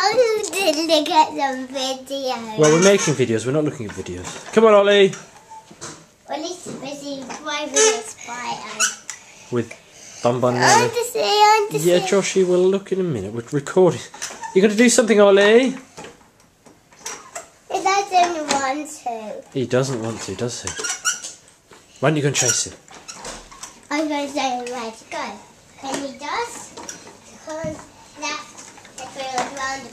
I want to look at some videos. Well, we're making videos. We're not looking at videos. Come on, Ollie. Ollie's busy driving a spider. With Bun Bun I want to see, I want to Yeah, see. Joshy, we'll look in a minute. We're recording. You're going to do something, Ollie? He doesn't want to. He doesn't want to, does he? Why don't you go and chase him? I'm going to say where to go. And he does, because that's the field You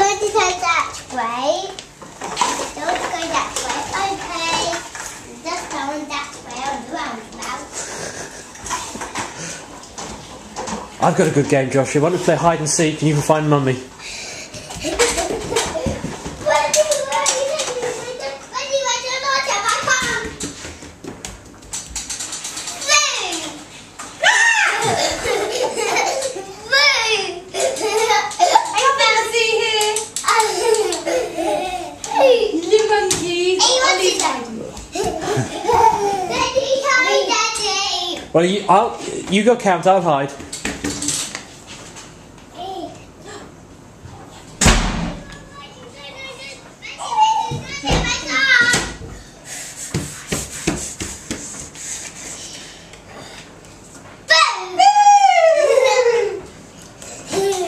want to go that way? Don't go that way. Okay. Just go on that way roundabout. I've got a good game, Joshua. Why don't we play hide and seek and you can find Mummy? Well, you, I'll, you go count, I'll hide.